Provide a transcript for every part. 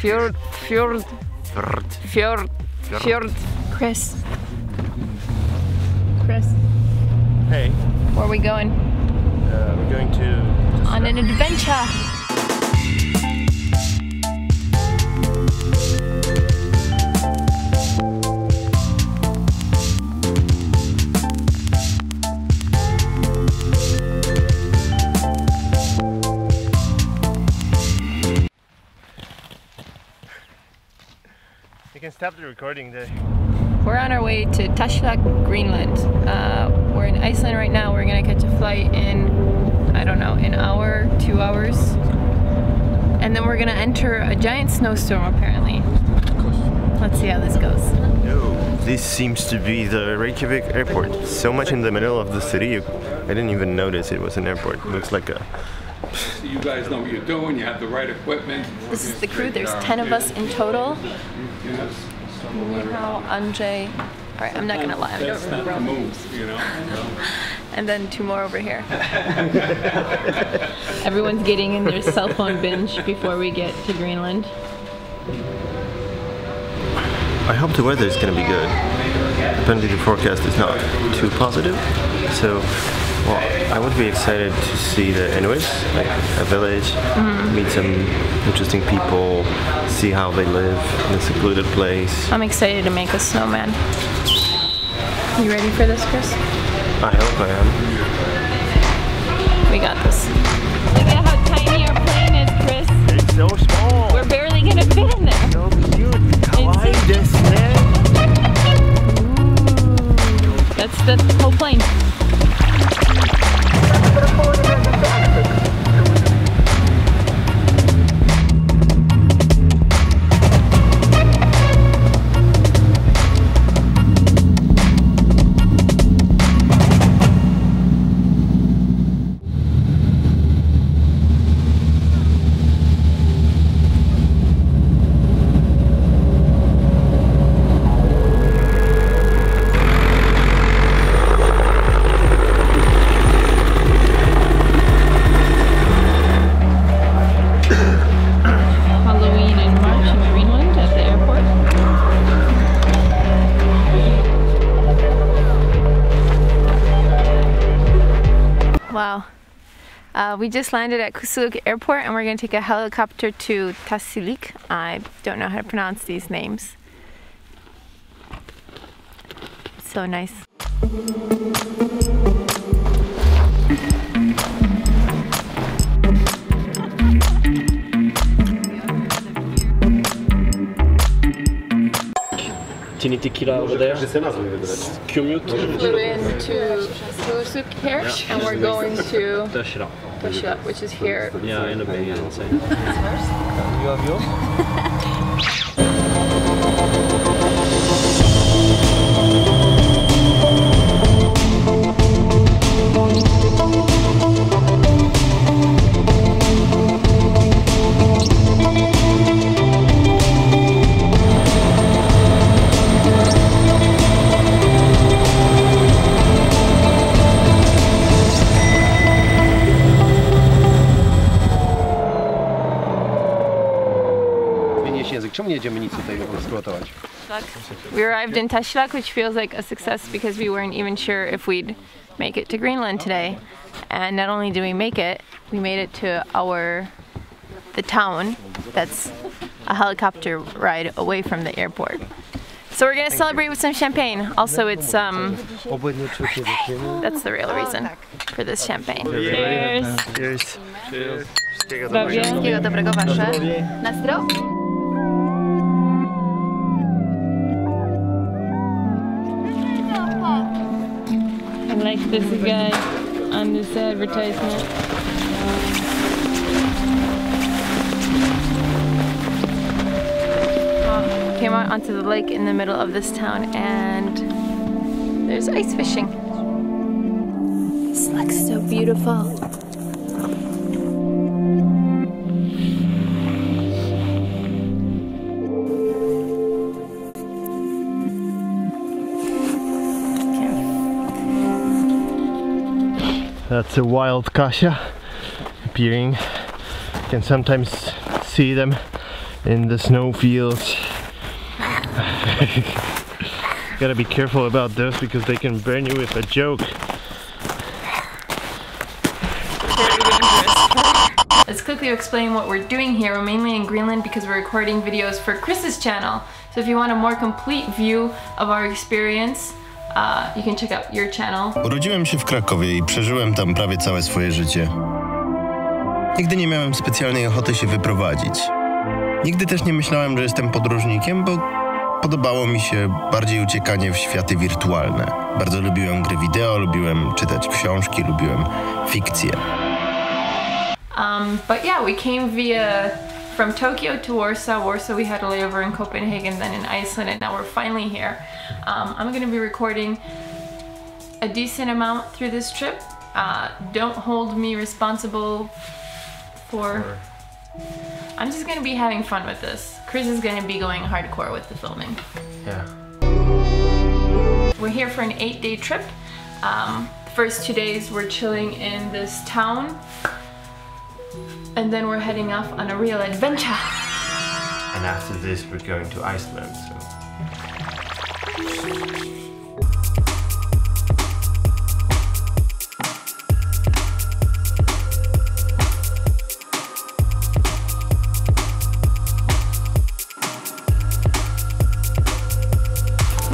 Fjord, fjord, Fjord. fjord, fjord. Kris. Kris, Hey, where are we going? uh, we're going to. On an adventure. Stop the recording there. We're on our way to Tashlak, Greenland. Uh, we're in Iceland right now. We're gonna catch a flight in, I don't know, an hour, two hours. And then we're gonna enter a giant snowstorm apparently. Let's see how this goes. Oh, this seems to be the Reykjavik airport. So much in the middle of the city, I didn't even notice it was an airport. It looks like a. You guys know what you're doing, you have the right equipment. This is the crew. There's 10 of us in total. Yes. Michał, Andrzej. All right, I'm not gonna lie. I don't That's not remember. the all- move, you know? And then two more over here. Everyone's getting in their cell phone binge before we get to Greenland. I hope the weather is gonna be good. Apparently, the forecast is not too positive. So, well, I would be excited to see the Inuits, like a village, mm-hmm. meet some interesting people, see how they live in a secluded place. I'm excited to make a snowman. You ready for this, Kris? I hope I am. We got this. Look at how tiny our plane is, Kris. It's so small. We're barely gonna fit in there. so cute. Kawaii desu ne. That's the whole plane. Uh, we just landed at Kusuluk Airport and we're going to take a helicopter to Tasiilaq. I don't know how to pronounce these names. So nice. Tiniteqilaaq over there. Commute. flew into Kusuluk here and we're going to Dashira. Toshila, which is here. Yeah, in the bay, I'll say. Zmieniłeś We arrived in Tashlak, which feels like a success because we weren't even sure if we'd make it to Greenland today. And not only did we make it, we made it to our the town that's a helicopter ride away from the airport. So we're gonna celebrate with some champagne. Also, it's um that's the real reason for this champagne. Cheers. Cheers. Zdrowie. Wszystkiego dobrego wasze. Na zdrowie. I like this guy on this advertisement. Came out onto the lake in the middle of this town and there's ice fishing. This looks so beautiful. That's a wild Kasia appearing. You can sometimes see them in the snow fields. Gotta be careful about those because they can burn you with a joke. Let's quickly explain what we're doing here. We're mainly in Greenland because we're recording videos for Kris's channel. So if you want a more complete view of our experience, uh, you can check out your channel. Urodziłem się w Krakowie i przeżyłem tam prawie całe swoje życie. Nigdy nie miałem specjalnej ochoty się wyprowadzić. Nigdy też nie myślałem, że jestem podróżnikiem, bo podobało mi się bardziej uciekanie w światy wirtualne. Bardzo lubiłem gry wideo, lubiłem czytać książki, lubiłem fikcję. Um, but yeah, we came via from Tokyo to Warsaw. Warsaw, we had a layover in Copenhagen, then in Iceland, and now we're finally here. Um, I'm going to be recording a decent amount through this trip. Uh, don't hold me responsible for. I'm just going to be having fun with this. Kris is going to be going hardcore with the filming. Yeah. We're here for an eight day trip. Um, the first two days we're chilling in this town. And then we're heading off on a real adventure. And after this, we're going to Iceland. So.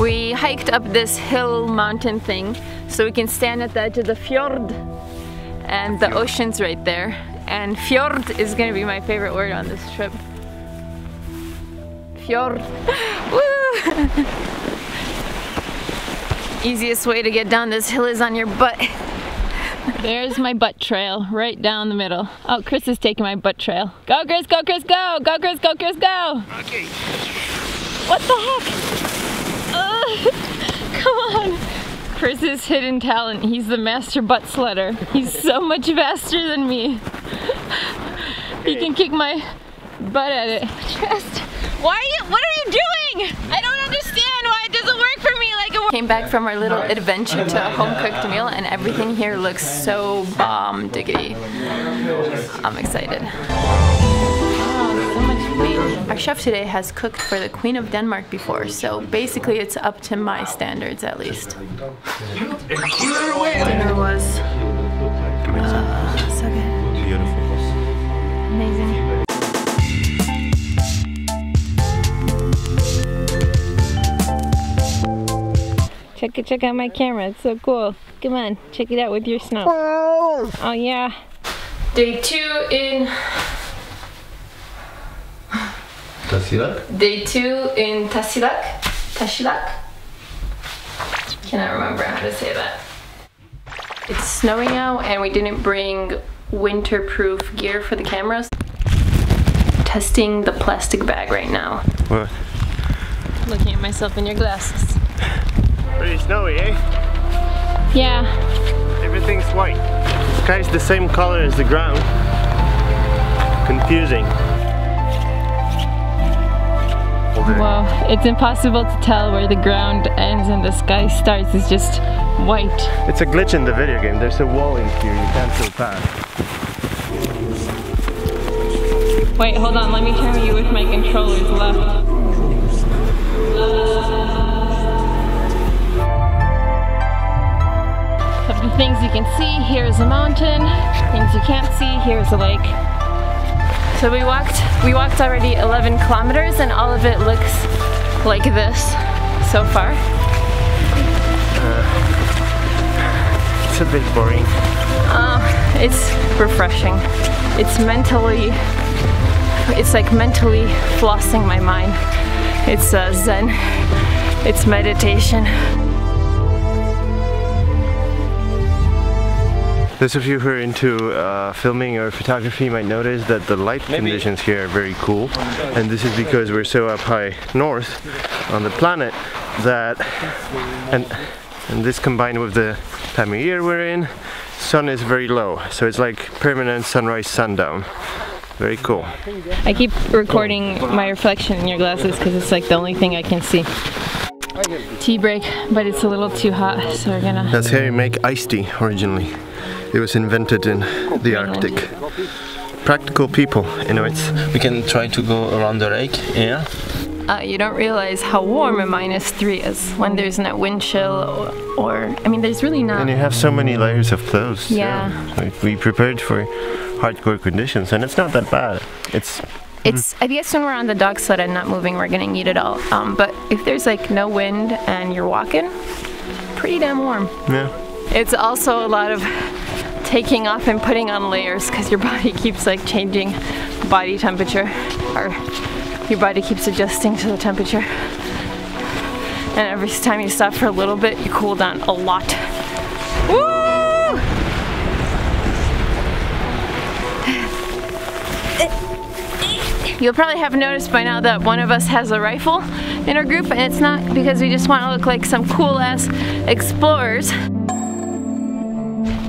We hiked up this hill mountain thing so we can stand at the edge of the fjord and the ocean's right there. And fjord is gonna be my favorite word on this trip. Fjord. Woo! Easiest way to get down this hill is on your butt. There's my butt trail right down the middle. Oh, Kris is taking my butt trail. Go, Kris, go, Kris, go! Go, Kris, go, Kris, go! Okay. What the heck? Ugh. Come on. Kris's hidden talent. He's the master butt sledder. He's so much faster than me. He can kick my butt at it. Just, why are you, what are you doing? I don't understand why it doesn't work for me like it Came back from our little adventure to a home cooked meal and everything here looks so bomb diggity. I'm excited. Ah, so much meat. Our chef today has cooked for the Queen of Denmark before, so basically it's up to my standards at least. Check it, check out my camera. It's so cool. Come on, check it out with your snow. Oh. oh yeah. Day two in Tasiilaq. Day two in Tasiilaq. Tashilak. Cannot remember how to say that. It's snowing out and we didn't bring winterproof gear for the cameras. Testing the plastic bag right now. What? Looking at myself in your glasses. Pretty snowy, eh? Yeah. Everything's white. The sky's the same color as the ground. Confusing. Wow, it's impossible to tell where the ground ends and the sky starts. It's just white. It's a glitch in the video game. There's a wall in here you can't go past. Wait, hold on. Let me turn you with my controllers left. Things you can see, here's a mountain. Things you can't see, here's a lake. So we walked, we walked already 11 kilometers, and all of it looks like this so far. It's a bit boring. Uh, it's refreshing. It's mentally, it's like mentally flossing my mind. It's uh, Zen. It's meditation. Those of you who are into uh, filming or photography might notice that the light conditions here are very cool. And this is because we're so up high north on the planet that, and, and this combined with the time of year we're in, sun is very low. So it's like permanent sunrise sundown. Very cool. I keep recording my reflection in your glasses because it's like the only thing I can see. Tea break, but it's a little too hot, so we're gonna. That's how you make iced tea originally. It was invented in the Arctic. practical people. Anyways, we can try to go around the lake. Yeah. Uh, you don't realize how warm a minus three is when there's no wind chill or, or I mean, there's really not. And you have so many layers of clothes. too. Yeah. Like we prepared for hardcore conditions, and it's not that bad. It's It's I guess when we're on the dog sled and not moving, we're gonna need it all. Um, but if there's like no wind and you're walking, pretty damn warm. yeah. It's also a lot of taking off and putting on layers because your body keeps like changing body temperature or your body keeps adjusting to the temperature. And every time you stop for a little bit, you cool down a lot. Woo! You'll probably have noticed by now that one of us has a rifle in our group, and it's not because we just want to look like some cool ass explorers.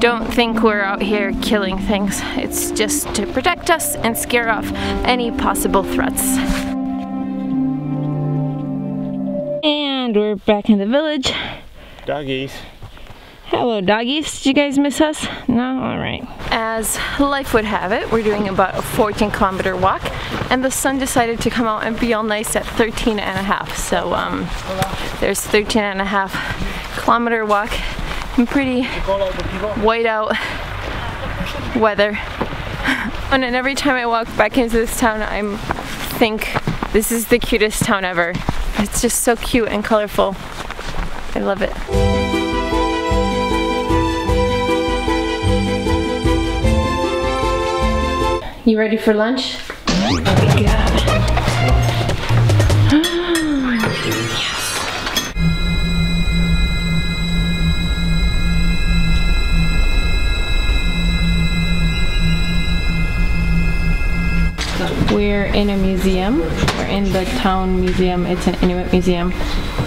Don't think we're out here killing things. It's just to protect us and scare off any possible threats. And we're back in the village. Doggies. Hello, doggies. Did you guys miss us? No? Alright. As life would have it, we're doing about a 14 kilometer walk, and the sun decided to come out and be all nice at 13 and a half. So, um, there's 13 and a half kilometer walk in pretty white out weather. And then every time I walk back into this town, I think this is the cutest town ever. It's just so cute and colorful. I love it. You ready for lunch? Oh in a museum. We're in the town museum. It's an Inuit museum.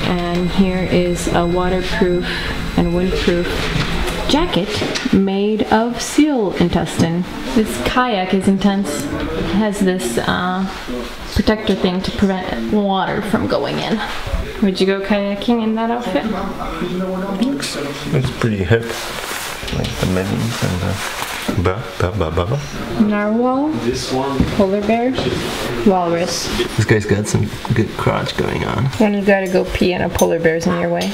And here is a waterproof and windproof jacket made of seal intestine. This kayak is intense. It has this uh, protector thing to prevent water from going in. Would you go kayaking in that outfit? It's pretty hip. Like the mittens and the ba ba ba ba ba. Narwhal, polar bear, walrus. This guy's got some good crotch going on. When you gotta go pee and a polar bear's in your way.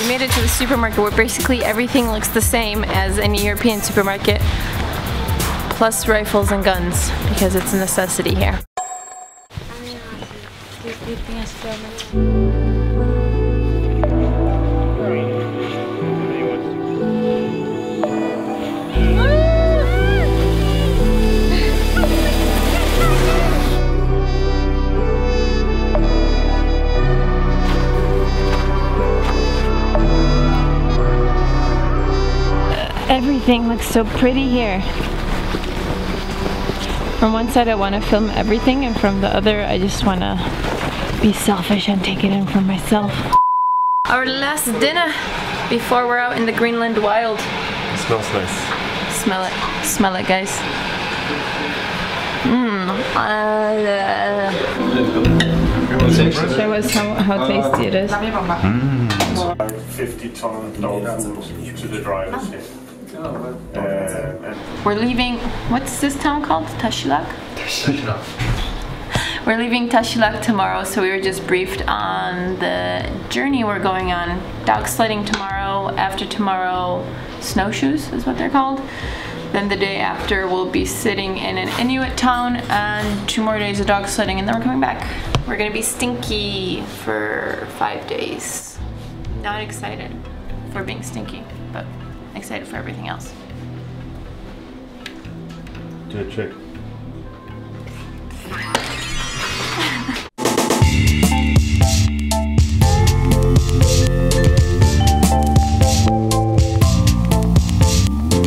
We made it to the supermarket where basically everything looks the same as any European supermarket, plus rifles and guns, because it's a necessity here. Everything looks so pretty here. From one side I want to film everything and from the other I just want to be selfish and take it in for myself. Our last dinner before we're out in the Greenland wild. It smells nice. Smell it. Smell it guys. Mmm. Uh, show us how, how tasty it is. 50 ton tofu to the dryers here. Uh, We're leaving, what's this town called? Tashilak? We're leaving Tashilak tomorrow, so we were just briefed on the journey we're going on. Dog sledding tomorrow, after tomorrow, snowshoes is what they're called. Then the day after, we'll be sitting in an Inuit town, and two more days of dog sledding, and then we're coming back. We're gonna be stinky for five days. Not excited for being stinky, but excited for everything else. Do a trick.